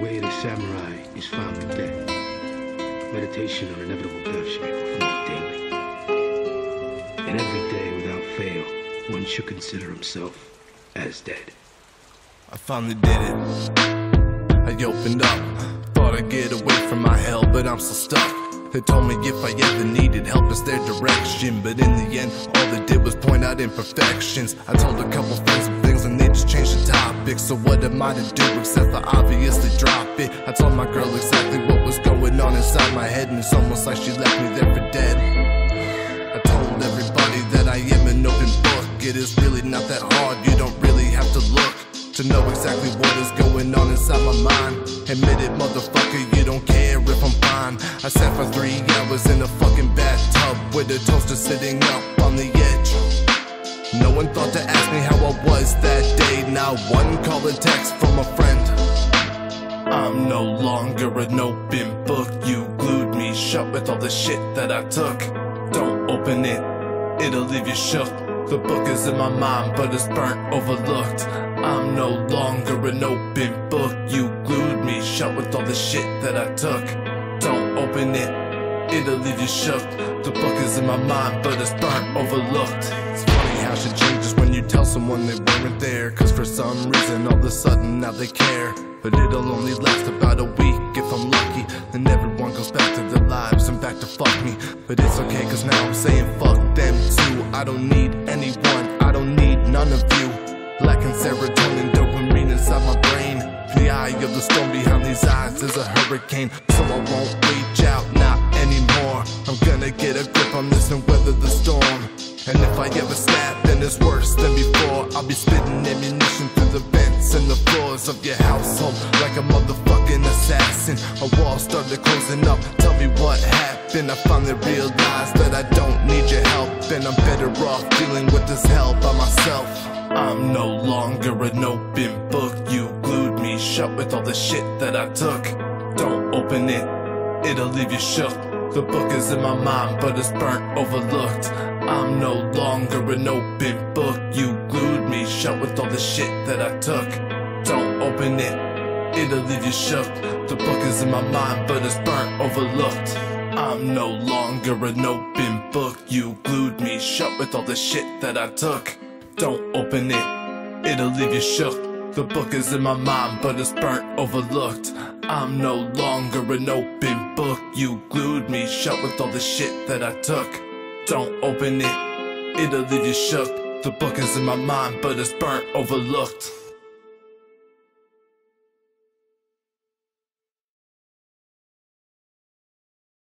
say the samurai is found in death. Meditation on inevitable death should be performed daily. And every day, without fail, one should consider himself as dead. I finally did it. I opened up. Thought I'd get away from my hell, but I'm still stuck. They told me if I ever needed help, it's their direction. But in the end, all they did was point out imperfections. I told a couple friends some things and they just changed the topic. So what am I to do except for obviously drop it? I told my girl exactly what was going on inside my head, and it's almost like she left me there for dead. I told everybody that I am an open book. It is really not that hard, you don't really have to look to know exactly what is going on inside my mind. Admit it, motherfucker, you don't care I sat for three hours in a fucking bathtub with a toaster sitting up on the edge. No one thought to ask me how I was that day. Not one call or text from a friend. I'm no longer an open book. You glued me shut with all the shit that I took. Don't open it, it'll leave you shook. The book is in my mind, but it's burnt, overlooked. I'm no longer an open book. You glued me shut with all the shit that I took. Open it, it'll leave you shook. The book is in my mind, but it's burnt, overlooked. It's funny how shit changes when you tell someone they weren't there. Cause for some reason, all of a sudden now they care. But it'll only last about a week if I'm lucky. Then everyone goes back to their lives and back to fuck me. But it's okay, cause now I'm saying fuck them too. I don't need anyone, I don't need none of you. Lacking serotonin, dopamine inside my brain. The eye of the storm behind these eyes is a hurricane. So I won't reach. Get a grip on this and weather the storm. And if I ever snap, then it's worse than before. I'll be spitting ammunition through the vents and the floors of your household like a motherfucking assassin. A wall started closing up. Tell me what happened. I finally realized that I don't need your help, and I'm better off dealing with this hell by myself. I'm no longer an open book. You glued me shut with all the shit that I took. Don't open it, it'll leave you shook. The book is in my mind, but it's burnt, overlooked. I'm no longer an open book. You glued me shut with all the shit that I took. Don't open it, it'll leave you shook. The book is in my mind, but it's burnt, overlooked. I'm no longer an open book. You glued me shut with all the shit that I took. Don't open it, it'll leave you shook. The book is in my mind, but it's burnt, overlooked. I'm no longer an open book. You glued me shut with all the shit that I took. Don't open it, it'll leave you shook. The book is in my mind, but it's burnt, overlooked.